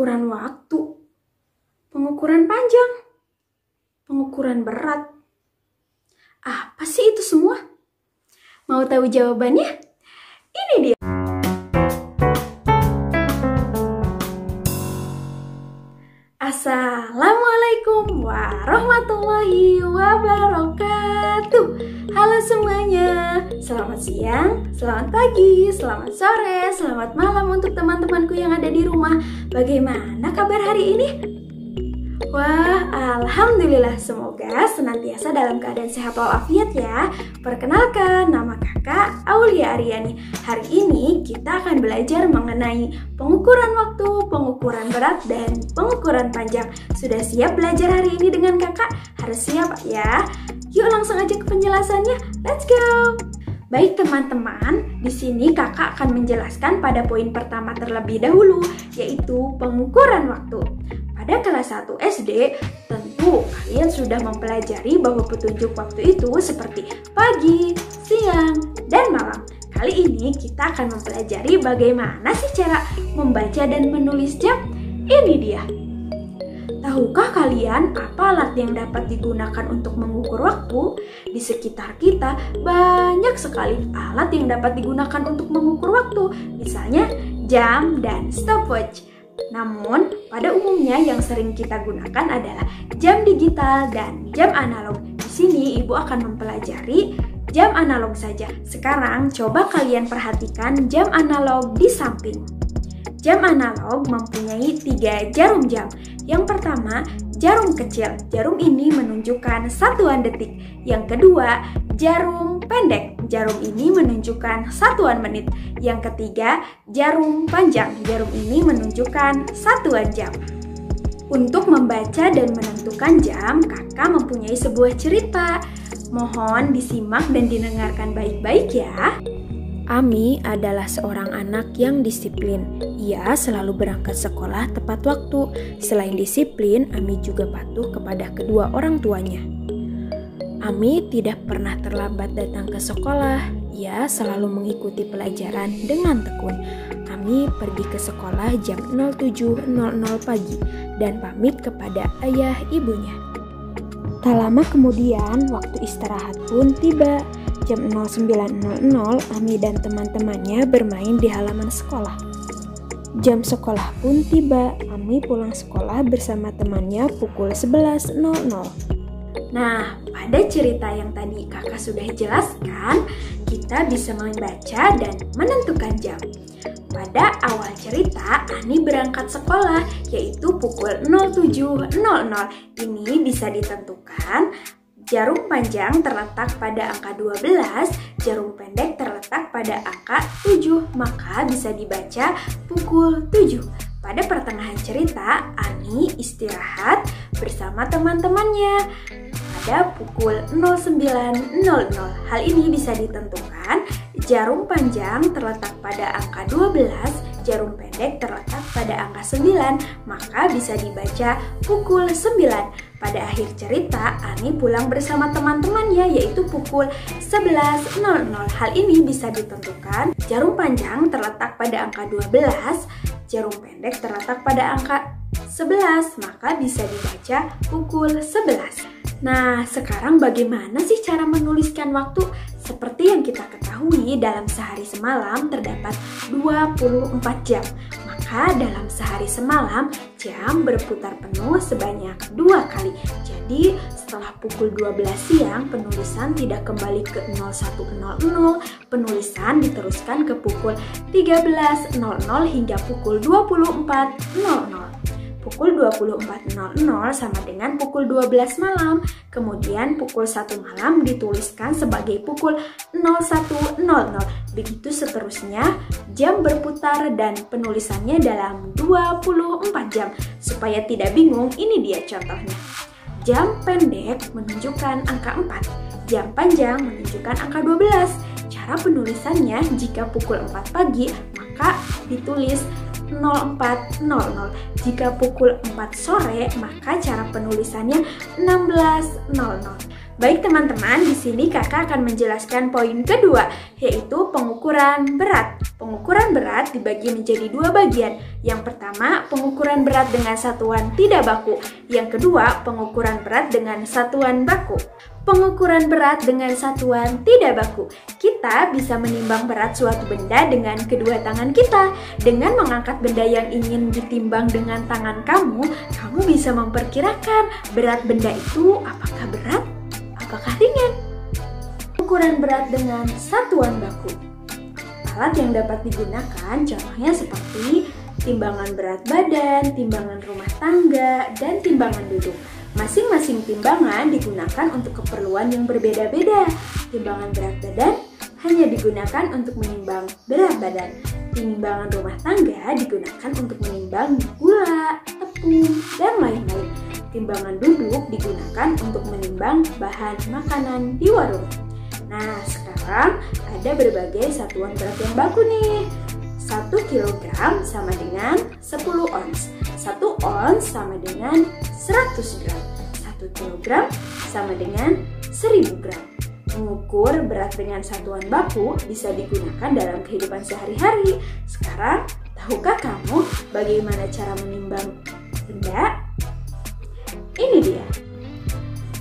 pengukuran waktu, pengukuran panjang, pengukuran berat. Apa sih itu semua? Mau tahu jawabannya? Ini dia. Assalamualaikum warahmatullahi wabarakatuh. Halo semuanya, selamat siang, selamat pagi, selamat sore, selamat malam untuk teman-temanku yang ada di rumah. Bagaimana kabar hari ini? Wah, alhamdulillah semoga senantiasa dalam keadaan sehat walafiat ya. Perkenalkan, nama kakak Aulia Aryani. Hari ini kita akan belajar mengenai pengukuran waktu, pengukuran berat, dan pengukuran panjang. Sudah siap belajar hari ini dengan kakak? Harus siap ya. Yuk langsung aja ke penjelasannya. Let's go! Baik teman-teman, di sini kakak akan menjelaskan pada poin pertama terlebih dahulu, yaitu pengukuran waktu. Pada kelas 1 SD, tentu kalian sudah mempelajari bahwa petunjuk waktu itu seperti pagi, siang, dan malam. Kali ini kita akan mempelajari bagaimana sih cara membaca dan menulis jam. Ini dia. Tahukah kalian apa alat yang dapat digunakan untuk mengukur waktu? Di sekitar kita banyak sekali alat yang dapat digunakan untuk mengukur waktu, misalnya jam dan stopwatch. Namun, pada umumnya yang sering kita gunakan adalah jam digital dan jam analog. Di sini Ibu akan mempelajari jam analog saja. Sekarang coba kalian perhatikan jam analog di samping. Jam analog mempunyai tiga jarum jam. Yang pertama, jarum kecil. Jarum ini menunjukkan satuan detik. Yang kedua, jarum pendek. Jarum ini menunjukkan satuan menit. Yang ketiga, jarum panjang. Jarum ini menunjukkan satuan jam. Untuk membaca dan menentukan jam, kakak mempunyai sebuah cerita. Mohon disimak dan didengarkan baik-baik ya. Ami adalah seorang anak yang disiplin. Ia selalu berangkat sekolah tepat waktu. Selain disiplin, Ami juga patuh kepada kedua orang tuanya. Ami tidak pernah terlambat datang ke sekolah. Ia selalu mengikuti pelajaran dengan tekun. Ami pergi ke sekolah jam 07.00 pagi dan pamit kepada ayah ibunya. Tak lama kemudian, waktu istirahat pun tiba. Jam 09.00, Ami dan teman-temannya bermain di halaman sekolah. Jam sekolah pun tiba. Ami pulang sekolah bersama temannya pukul 11.00. Nah, pada cerita yang tadi kakak sudah jelaskan, kita bisa membaca dan menentukan jam. Pada awal cerita, Ani berangkat sekolah, yaitu pukul 07.00. Ini bisa ditentukan Jarum panjang terletak pada angka 12, jarum pendek terletak pada angka 7, maka bisa dibaca pukul 7. Pada pertengahan cerita, Ani istirahat bersama teman-temannya pada pukul 09.00. Hal ini bisa ditentukan jarum panjang terletak pada angka 12, jarum pendek terletak pada angka 9, maka bisa dibaca pukul 9. Pada akhir cerita, Ani pulang bersama teman-temannya yaitu pukul 11.00. Hal ini bisa ditentukan jarum panjang terletak pada angka 12, jarum pendek terletak pada angka 11, maka bisa dibaca pukul 11. Nah, sekarang bagaimana sih cara menuliskan waktu? Seperti yang kita ketahui, dalam sehari semalam terdapat 24 jam. Maka dalam sehari semalam, jam berputar penuh sebanyak dua kali. Jadi setelah pukul 12 siang, penulisan tidak kembali ke 0100, penulisan diteruskan ke pukul 13.00 hingga pukul 24.00 pukul 24.00 sama dengan pukul 12 malam. Kemudian pukul 1 malam dituliskan sebagai pukul 01.00. Begitu seterusnya, jam berputar dan penulisannya dalam 24 jam. Supaya tidak bingung, ini dia contohnya. Jam pendek menunjukkan angka 4, jam panjang menunjukkan angka 12. Cara penulisannya jika pukul 4 pagi, maka ditulis 04.00. Jika pukul 4 sore, maka cara penulisannya 16.00. Baik teman-teman, di sini kakak akan menjelaskan poin kedua, yaitu pengukuran berat. Pengukuran berat dibagi menjadi dua bagian. Yang pertama, pengukuran berat dengan satuan tidak baku. Yang kedua, pengukuran berat dengan satuan baku. Pengukuran berat dengan satuan tidak baku. Kita bisa menimbang berat suatu benda dengan kedua tangan kita. Dengan mengangkat benda yang ingin ditimbang dengan tangan kamu, kamu bisa memperkirakan berat benda itu apakah berat apakah ringan? Ukuran berat dengan satuan baku. Alat yang dapat digunakan contohnya seperti timbangan berat badan, timbangan rumah tangga, dan timbangan duduk. Masing-masing timbangan digunakan untuk keperluan yang berbeda-beda. Timbangan berat badan hanya digunakan untuk menimbang berat badan. Timbangan rumah tangga digunakan untuk menimbang gula, tepung. Timbangan duduk digunakan untuk menimbang bahan makanan di warung. Nah, sekarang ada berbagai satuan berat yang baku nih. 1 kg sama dengan 10 ons. 1 ons sama dengan 100 gram. 1 kg sama dengan 1000 gram. Mengukur berat dengan satuan baku bisa digunakan dalam kehidupan sehari-hari. Sekarang, tahukah kamu bagaimana cara menimbang benda? Ini dia.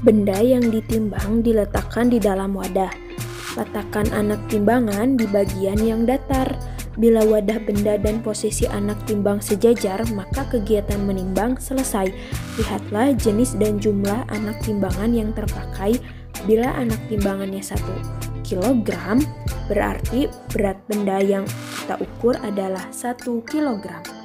Benda yang ditimbang diletakkan di dalam wadah. Letakkan anak timbangan di bagian yang datar. Bila wadah benda dan posisi anak timbang sejajar, maka kegiatan menimbang selesai. Lihatlah jenis dan jumlah anak timbangan yang terpakai. Bila anak timbangannya 1 kilogram, berarti berat benda yang kita ukur adalah 1 kilogram.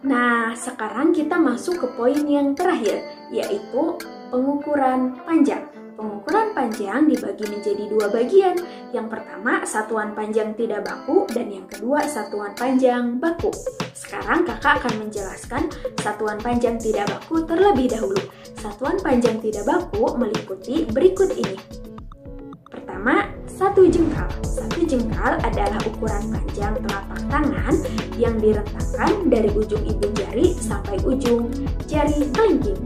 Nah, sekarang kita masuk ke poin yang terakhir, yaitu pengukuran panjang. Pengukuran panjang dibagi menjadi dua bagian. Yang pertama, satuan panjang tidak baku, dan yang kedua, satuan panjang baku. Sekarang kakak akan menjelaskan satuan panjang tidak baku terlebih dahulu. Satuan panjang tidak baku meliputi berikut ini. Pertama, satu jengkal. Satu jengkal adalah ukuran panjang telapak tangan yang direntangkan dari ujung ibu jari sampai ujung jari kelingking.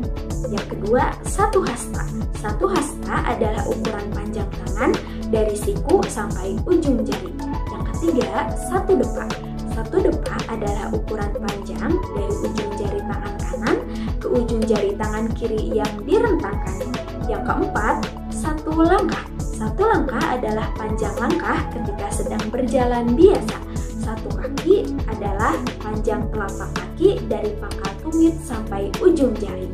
Yang kedua, satu hasta. Satu hasta adalah ukuran panjang tangan dari siku sampai ujung jari. Yang ketiga, satu depa. Satu depa adalah ukuran panjang dari ujung jari tangan kanan ke ujung jari tangan kiri yang direntangkan. Yang keempat, satu langkah. Satu langkah adalah panjang langkah ketika sedang berjalan biasa. Satu kaki adalah panjang telapak kaki dari pangkal tumit sampai ujung jari.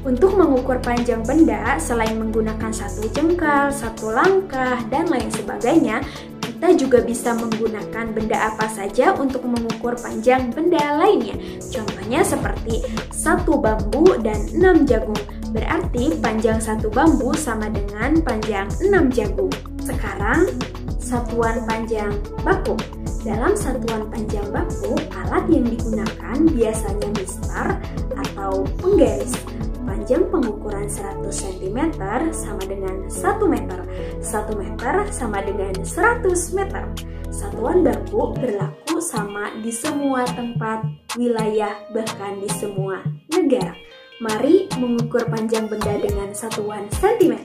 Untuk mengukur panjang benda, selain menggunakan satu jengkal, satu langkah, dan lain sebagainya, kita juga bisa menggunakan benda apa saja untuk mengukur panjang benda lainnya. Contohnya seperti satu bambu dan enam jagung. Berarti panjang satu bambu sama dengan panjang 6 jagung. Sekarang, satuan panjang baku. Dalam satuan panjang baku, alat yang digunakan biasanya mistar atau penggaris. Panjang pengukuran 100 cm sama dengan 1 meter. 1 meter sama dengan 100 meter. Satuan baku berlaku sama di semua tempat, wilayah, bahkan di semua negara. Mari mengukur panjang benda dengan satuan cm.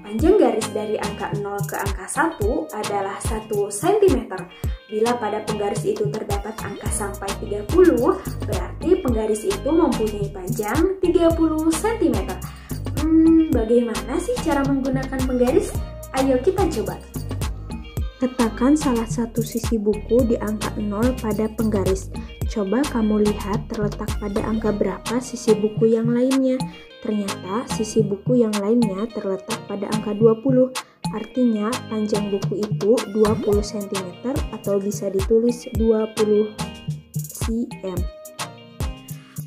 Panjang garis dari angka 0 ke angka 1 adalah 1 cm. Bila pada penggaris itu terdapat angka sampai 30, berarti penggaris itu mempunyai panjang 30 cm. Hmm, bagaimana sih cara menggunakan penggaris? Ayo kita coba. Letakkan salah satu sisi buku di angka 0 pada penggaris. Coba kamu lihat terletak pada angka berapa sisi buku yang lainnya. Ternyata sisi buku yang lainnya terletak pada angka 20. Artinya panjang buku itu 20 cm atau bisa ditulis 20 cm.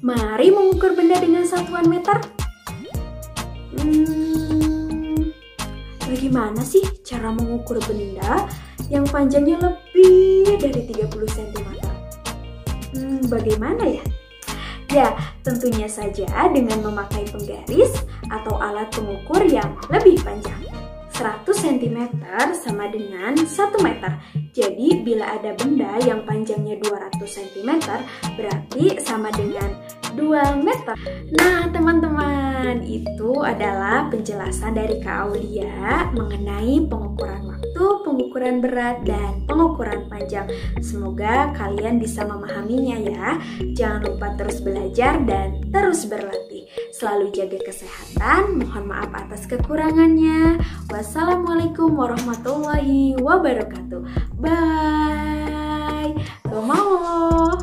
Mari mengukur benda dengan satuan meter. Hmm, bagaimana sih cara mengukur benda yang panjangnya lebih dari 30 cm. Hmm, bagaimana ya? Ya, tentunya saja dengan memakai penggaris atau alat pengukur yang lebih panjang. 100 cm sama dengan 1 meter. Jadi bila ada benda yang panjangnya 200 cm berarti sama dengan 2 meter. Nah teman-teman itu adalah penjelasan dari Kak Aulia mengenai pengukuran waktu, pengukuran berat, dan pengukuran panjang. Semoga kalian bisa memahaminya ya. Jangan lupa terus belajar dan terus berlatih. Selalu jaga kesehatan, mohon maaf atas kekurangannya. Wassalamualaikum Assalamualaikum warahmatullahi wabarakatuh. Bye. Kemauan.